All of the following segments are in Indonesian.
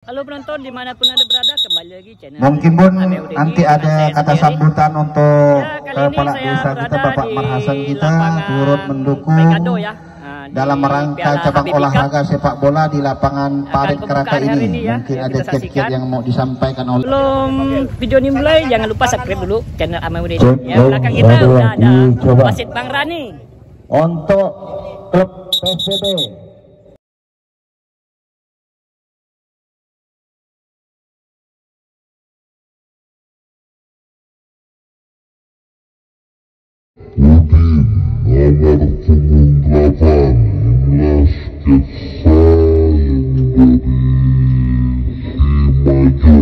Halo penonton di mana pun anda berada kembali lagi channel Mungkin pun nanti ada saya kata sendiri. sambutan untuk Ya, kepala desa kita Bapak Marhasan kita turut mendukung Pekado ya, nah, dalam rangka cabang olahraga sepak bola di lapangan Parit Keraka hari ini. ini ya, Mungkin yang ada saksikan. yang mau disampaikan oleh Sebelum video ini mulai jangan lupa subscribe dulu channel Amaudi. Cek, Ya belakang kita satu udah ada wasit Bang Rani. untuk klub PSBB. Udin nomor punggung 8 Imlas Ketsa yang dari Simajo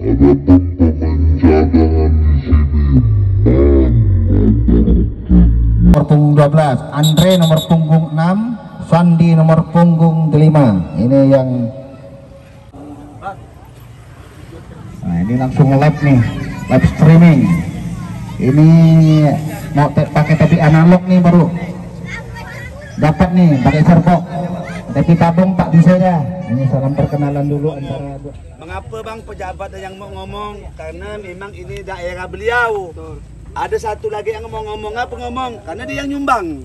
Adapun pemain cadangan di sini Man Nomor punggung 12, Andre nomor punggung 6, Fandi nomor punggung 5. Ini yang Nah, ini langsung live nih, live streaming. Ini mau pakai tapi analog nih baru. Dapat nih pakai serpok. Tapi tabung tak bisa ya. Ini salam perkenalan dulu antara. Mengapa bang pejabat yang mau ngomong? Karena memang ini daerah beliau. Ada satu lagi yang mau ngomong apa ngomong? Karena dia yang nyumbang.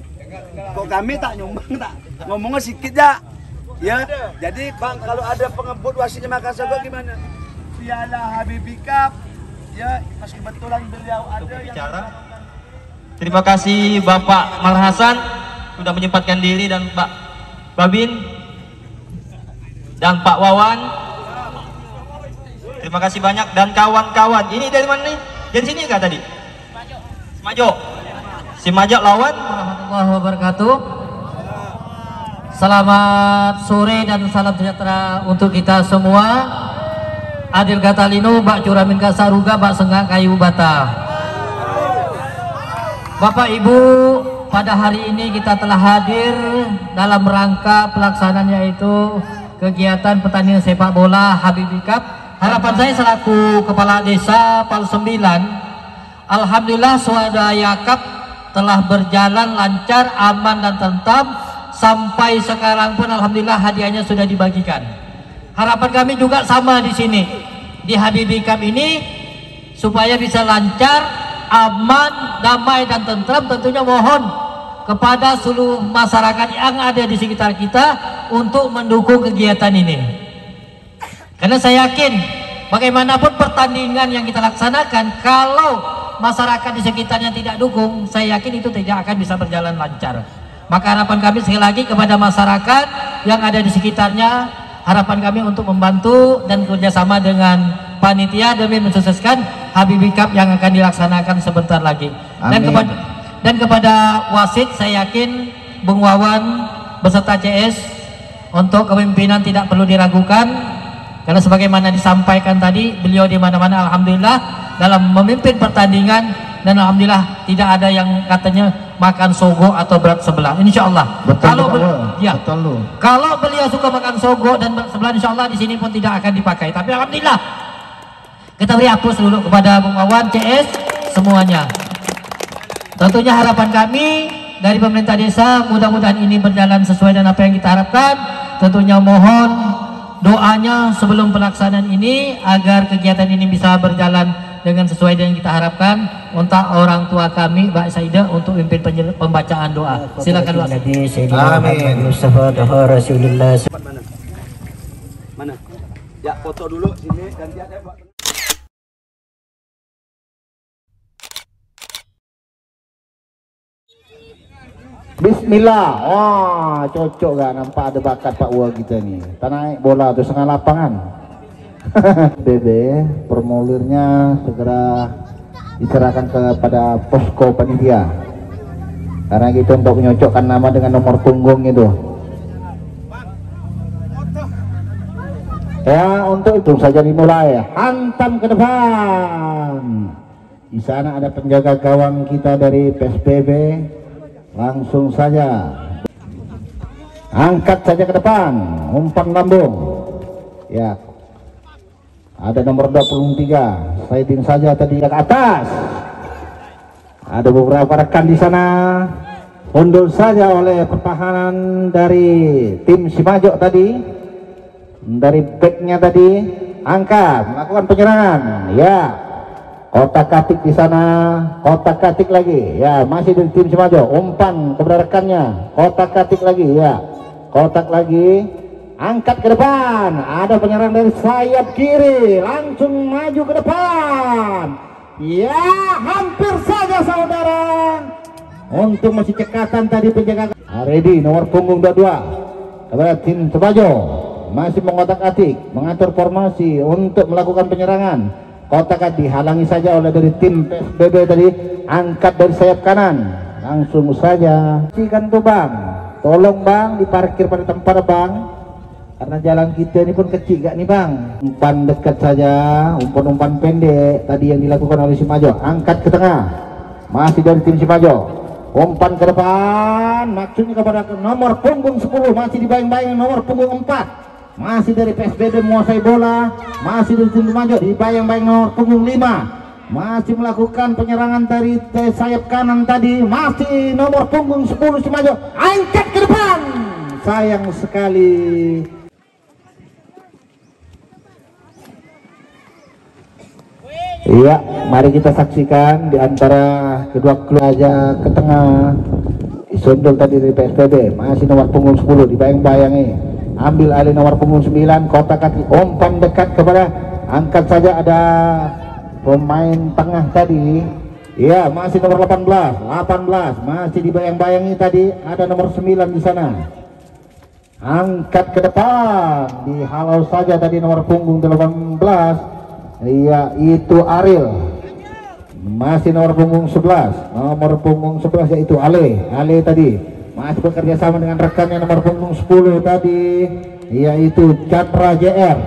Kok kami tak nyumbang tak? Ngomongnya sedikit ya. Ya. Jadi bang kalau ada pengebut wasitnya Makassar gimana? Piala Habibie Cup. Ya, pas kebetulan beliau ada yang bicara. Terima kasih Bapak Marhasan sudah menyempatkan diri dan Pak Babin dan Pak Wawan. Terima kasih banyak dan kawan-kawan. Ini dari mana nih? Dari sini enggak tadi? Semajo. Simajo lawan warahmatullahi wabarakatuh. Selamat sore dan salam sejahtera untuk kita semua. Adil Gatalino, Mbak Curamin Kasaruga, Mbak Senggak Kayu Bata. Bapak Ibu, pada hari ini kita telah hadir dalam rangka pelaksanaan yaitu kegiatan pertandingan sepak bola Habibie Cup. Harapan saya selaku Kepala Desa Pal 9, Alhamdulillah Swadaya Cup telah berjalan lancar, aman dan tentram sampai sekarang pun Alhamdulillah hadiahnya sudah dibagikan. Harapan kami juga sama di sini di Habibie Cup ini supaya bisa lancar, aman, damai dan tentram tentunya mohon kepada seluruh masyarakat yang ada di sekitar kita untuk mendukung kegiatan ini. Karena saya yakin bagaimanapun pertandingan yang kita laksanakan kalau masyarakat di sekitarnya tidak dukung, saya yakin itu tidak akan bisa berjalan lancar. Maka harapan kami sekali lagi kepada masyarakat yang ada di sekitarnya, harapan kami untuk membantu dan kerjasama dengan panitia demi mensukseskan Habibie Cup yang akan dilaksanakan sebentar lagi. Dan Amin. kepada dan kepada wasit saya yakin Bung Wawan beserta CS untuk kepemimpinan tidak perlu diragukan karena sebagaimana disampaikan tadi beliau di mana-mana alhamdulillah dalam memimpin pertandingan dan alhamdulillah tidak ada yang katanya makan sogo atau berat sebelah. Insyaallah. Betul, kalau betul, ya. Betul lu. kalau beliau suka makan sogo dan berat sebelah insyaallah di sini pun tidak akan dipakai. Tapi alhamdulillah. Kita beri aplaus dulu kepada Bung Wawan CS semuanya. Tentunya harapan kami dari pemerintah desa mudah-mudahan ini berjalan sesuai dengan apa yang kita harapkan. Tentunya mohon doanya sebelum pelaksanaan ini agar kegiatan ini bisa berjalan dengan sesuai dengan yang kita harapkan. Untuk orang tua kami, Mbak Saida untuk pimpin pembacaan doa. Silakan Mbak. Amin. tempat mana? Mana? Ya, foto dulu sini dan dia Bismillah. Wah, cocok gak nampak ada bakat Pak Wah kita nih. Tak naik bola tuh setengah lapangan. BB formulirnya segera diserahkan kepada posko panitia. Karena gitu untuk menyocokkan nama dengan nomor punggung itu. Ya, untuk itu saja dimulai. Hantam ke depan. Di sana ada penjaga gawang kita dari PSBB. Langsung saja. Angkat saja ke depan. Umpan lambung. Ya. Ada nomor 23. Sliding saja tadi ke atas. Ada beberapa rekan di sana. Undur saja oleh pertahanan dari tim Simajo tadi. dari backnya tadi. Angkat melakukan penyerangan. Ya. Kotak katik di sana. Kotak katik lagi. Ya masih dari tim Simajo. Umpan kepada rekannya. Kotak katik lagi. Ya. Kotak lagi angkat ke depan. Ada penyerang dari sayap kiri. Langsung maju ke depan. Ya hampir saja saudara. Untuk masih cekatan tadi penjaga ready. Nomor punggung 22 kepada tim Simajo masih mengotak atik. Mengatur formasi untuk melakukan penyerangan. Kotak dihalangi saja oleh dari tim PSBB tadi. Angkat dari sayap kanan. Langsung saja. Cikan tuh bang. Tolong bang. Diparkir pada tempat bang karena jalan kita ini pun kecil gak nih bang? Umpan dekat saja umpan-umpan pendek tadi yang dilakukan oleh Simajo angkat ke tengah. Masih dari tim Simajo umpan ke depan. Maksudnya kepada nomor punggung 10 masih dibayang-bayang nomor punggung 4 masih dari PSBB menguasai bola. Masih dari tim Simajo dibayang-bayang nomor punggung 5 masih melakukan penyerangan dari sayap kanan tadi. Masih nomor punggung 10 Simajo angkat ke depan. Sayang sekali Iya, mari kita saksikan di antara kedua klub aja ke tengah. Disundul tadi dari PSBB, masih nomor punggung 10 dibayang-bayangi. Ambil alih nomor punggung 9, kotak kaki umpan dekat kepada angkat saja ada pemain tengah tadi. Iya, masih nomor 18, 18 masih dibayang-bayangi tadi ada nomor 9 di sana. Angkat ke depan, dihalau saja tadi nomor punggung 18 Iya itu Ariel. Masih nomor punggung 11 Nomor punggung 11 yaitu Ale. Ale tadi. Masih bekerja sama dengan rekannya nomor punggung 10 tadi. Yaitu Chandra JR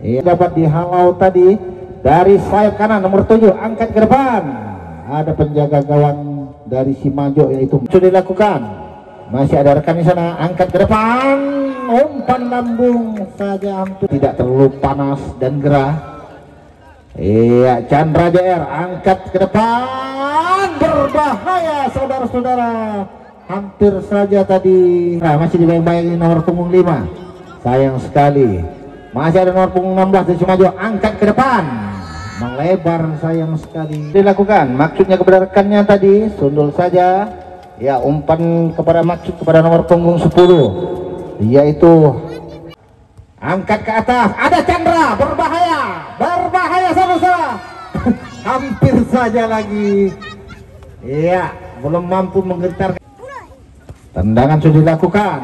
Iya dapat dihalau tadi Dari sayap kanan nomor 7 Angkat ke depan. Ada penjaga gawang dari Simajo yaitu. Sudah dilakukan. Masih ada rekan di sana Angkat ke depan umpan lambung saja hampir. Tidak terlalu panas dan gerah. Iya Chandra JR angkat ke depan. Berbahaya saudara-saudara. Hampir saja tadi. Nah, masih dibayang-bayangi nomor punggung 5 sayang sekali. Masih ada nomor punggung 16 dari Sumajo angkat ke depan. Melebar sayang sekali. Dilakukan. Maksudnya kepada rekannya tadi. Sundul saja. Ya umpan kepada maksud kepada nomor punggung 10 yaitu angkat ke atas. Ada Chandra. Berbahaya. Berbahaya saudara hampir saja lagi. Iya belum mampu menggetar. Tendangan sudah dilakukan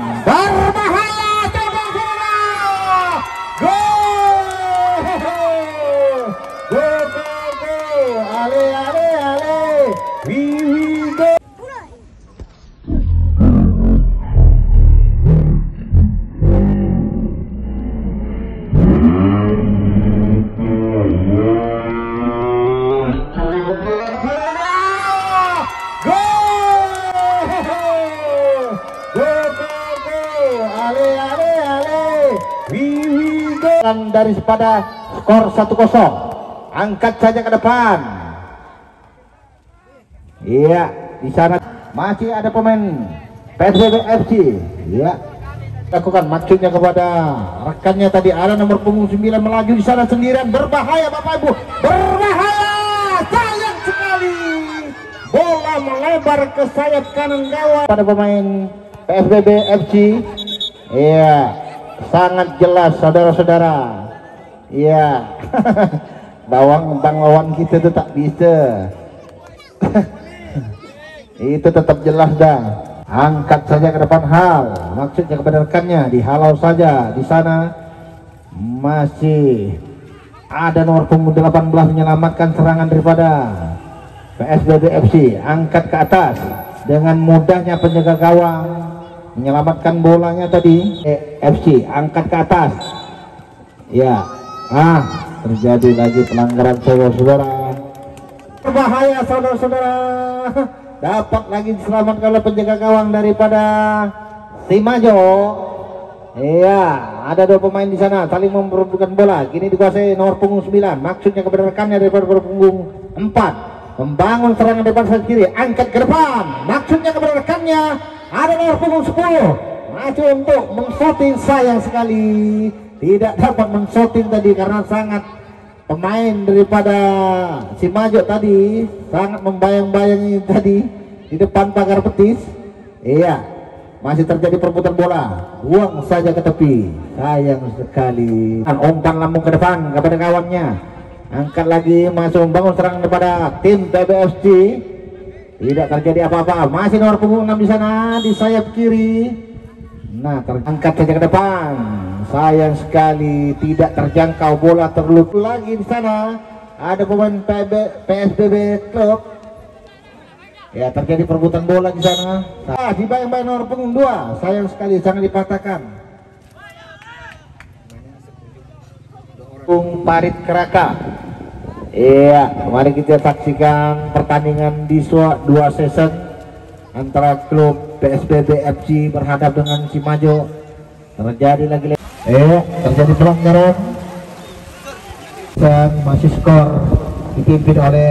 daripada skor 1-0 angkat saja ke depan. Iya di sana masih ada pemain PSBB FC iya. Lakukan maksudnya kepada rekannya tadi ada nomor punggung 9 melaju di sana sendirian. Berbahaya Bapak Ibu. Berbahaya. Sayang sekali. Bola melebar ke sayap kanan gawang. Pada pemain PSBB FC iya sangat jelas saudara-saudara. Iya. Bawang bang lawan kita itu tak bisa. Itu tetap jelas dah. Angkat saja ke depan hal. Maksudnya kepada rekannya dihalau saja. Di sana masih ada nomor punggung 18 menyelamatkan serangan daripada PSBB FC angkat ke atas dengan mudahnya penjaga gawang menyelamatkan bolanya tadi. Eh, FC angkat ke atas. Ya. Ah terjadi lagi pelanggaran saudara-saudara berbahaya saudara-saudara. Dapat lagi diselamatkan oleh penjaga gawang daripada Simajo iya ada dua pemain di sana saling memperebutkan bola. Kini dikuasai nomor punggung 9 maksudnya kepada rekannya daripada punggung 4 membangun serangan depan sayap kiri angkat ke depan. Maksudnya kepada rekannya ada nomor punggung 10 maju untuk mengshooting sayang sekali. Tidak dapat mengshooting tadi karena sangat pemain daripada si Majo tadi. Sangat membayang-bayangi tadi di depan pagar betis. Iya masih terjadi perputaran bola. Buang saja ke tepi. Sayang sekali. Umpan lambung ke depan kepada kawannya. Angkat lagi masuk membangun serangan kepada tim PBFC tidak terjadi apa-apa. Masih nomor punggung 6 di sana di sayap kiri. Nah terangkat saja ke depan. Sayang sekali tidak terjangkau. Bola terlup lagi di sana. Ada pemain PB, PSBB klub ya terjadi perebutan bola di sana. Ah di bayang-bayang nomor punggung 2 sayang sekali sangat dipatahkan. Bung Parit Keraka Iya, mari kita saksikan pertandingan di dua, season antara klub PSBB FC berhadap dengan Simajo. Terjadi lagi, eh terjadi pelanggaran dan masih skor dipimpin oleh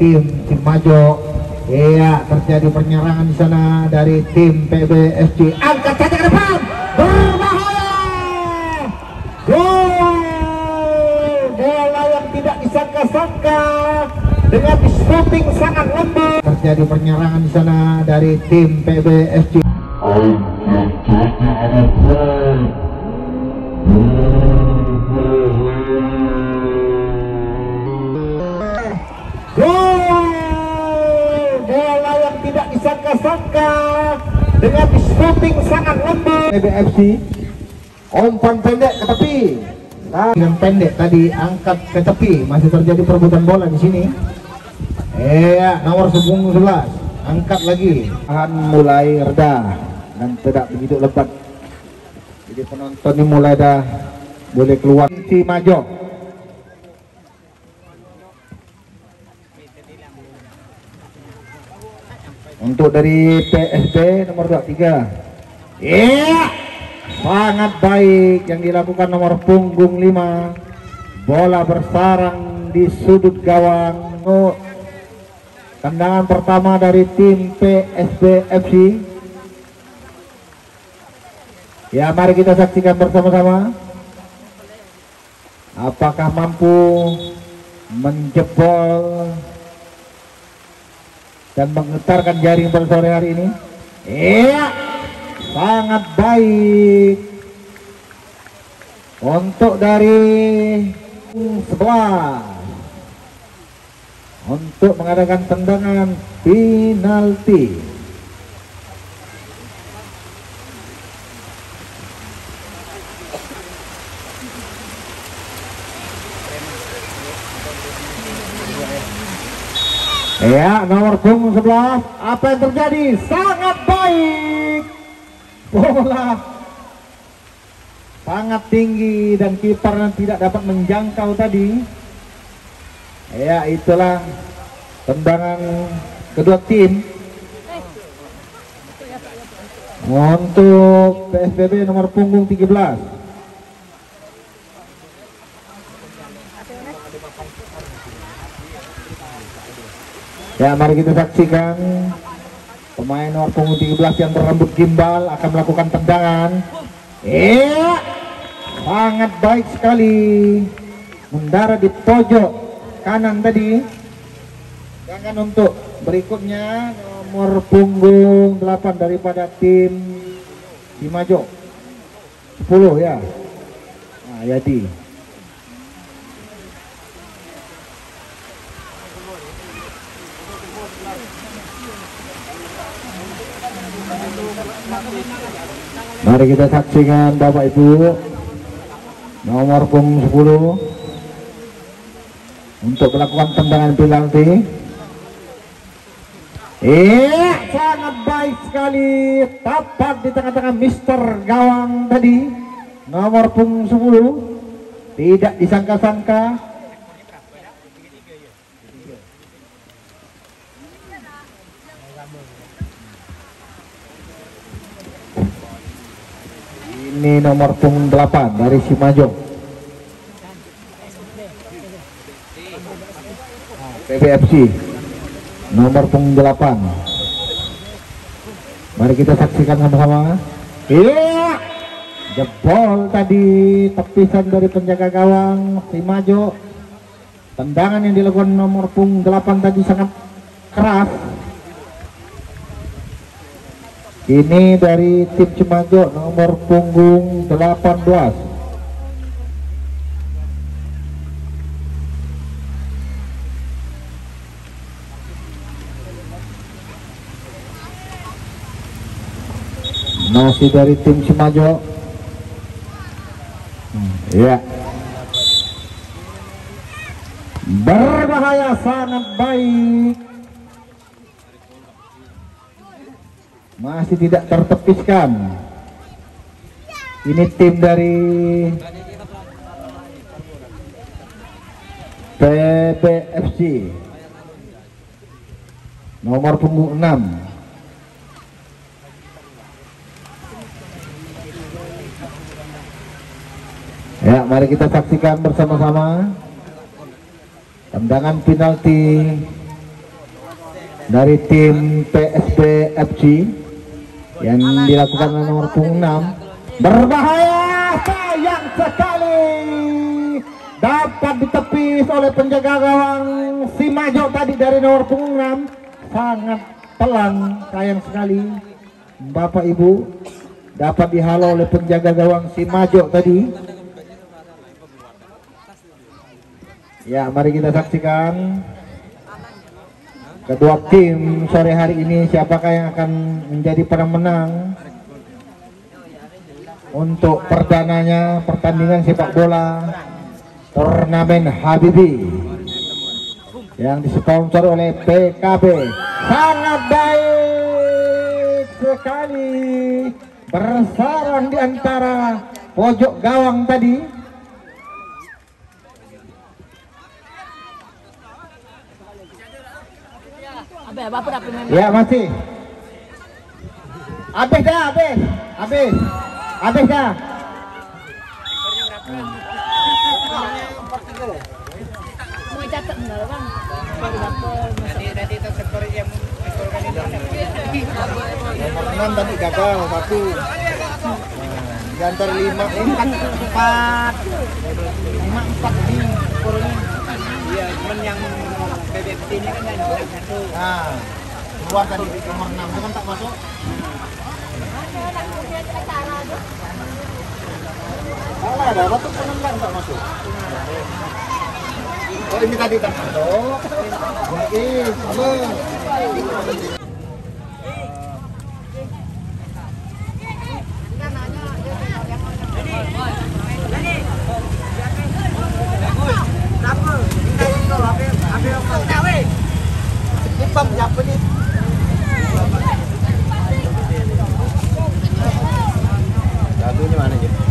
tim Simajo. Iya, terjadi penyerangan di sana dari tim PBSC. Angkat saja ke depan, berbahaya. Gol! bola disangka-sangka dengan shooting sangat lembut. Terjadi penyerangan di sana dari tim PBSC Dengan pendek tadi angkat ke tepi masih terjadi perebutan bola di sini. Iya, nomor sepunggung 11 angkat lagi. Tahan mulai reda dan tidak begitu lebat. Jadi penonton ini mulai dah boleh keluar si Majo. Untuk dari PSB nomor 23. Iya sangat baik yang dilakukan nomor punggung 5 bola bersarang di sudut gawang. Oh, tendangan pertama dari tim PSB FC ya mari kita saksikan bersama-sama. Apakah mampu menjebol dan menggetarkan jaring pada sore hari ini? Iya sangat baik untuk dari sebelah untuk mengadakan tendangan penalti Ya, nomor punggung 11. Apa yang terjadi? Sangat baik. Bola sangat tinggi dan kipernya tidak dapat menjangkau tadi. Ya, itulah tendangan kedua tim. Untuk PSBB nomor punggung 13. Ya, mari kita saksikan pemain nomor punggung 13 yang berambut gimbal akan melakukan tendangan. Iya, sangat baik sekali mendarat di pojok kanan tadi. Sedangkan untuk berikutnya nomor punggung 8 daripada tim Cimajo 10 ya. Nah, Yadi. Mari kita saksikan Bapak Ibu. Nomor punggung 10 untuk melakukan tendangan penalti. Iya, sangat baik sekali. Tepat di tengah-tengah Mister Gawang tadi. Nomor punggung 10 tidak disangka-sangka ini nomor punggung 8 dari Simajo PBFC nomor punggung 8 mari kita saksikan sama-sama Iya. Jebol tadi tepisan dari penjaga gawang si Majo. Tendangan yang dilakukan nomor pung 8 tadi sangat keras. Ini dari tim Cimajo nomor punggung 18. Masih dari tim Cimajo. Hmm, Iya. Berbahaya sangat baik. Masih tidak tertepiskan. Ini tim dari PBFC nomor punggung 6 Ya, mari kita saksikan bersama-sama tendangan penalti dari tim PSB FC yang dilakukan oleh nomor punggung 6 berbahaya sayang sekali. Dapat ditepis oleh penjaga gawang si Majo tadi dari nomor punggung 6 sangat pelan sayang sekali. Bapak Ibu dapat dihalau oleh penjaga gawang si Majo tadi. Ya, mari kita saksikan kedua tim sore hari ini siapakah yang akan menjadi pemenang untuk perdananya pertandingan sepak bola turnamen Habibi yang disponsor oleh PKB. Sangat baik sekali bersarang di antara pojok gawang tadi. Abe, apa dah pemain? Ya masih. Habis dah, habis. Habis. Habis dah. Mau catat benar bang. Berapa? Nomor 6 tadi gagal satu. Di antara lima empat empat lima empat di skornya. Iya, cuman yang ini kan satu. Nah, keluar tadi di nomor 6 itu kan tak masuk. Salah ada, batuk penendang tak masuk. Oh ini tadi tak masuk. Lagi, sama. xâm nhập với đi. Dạ, tôi như mà này chị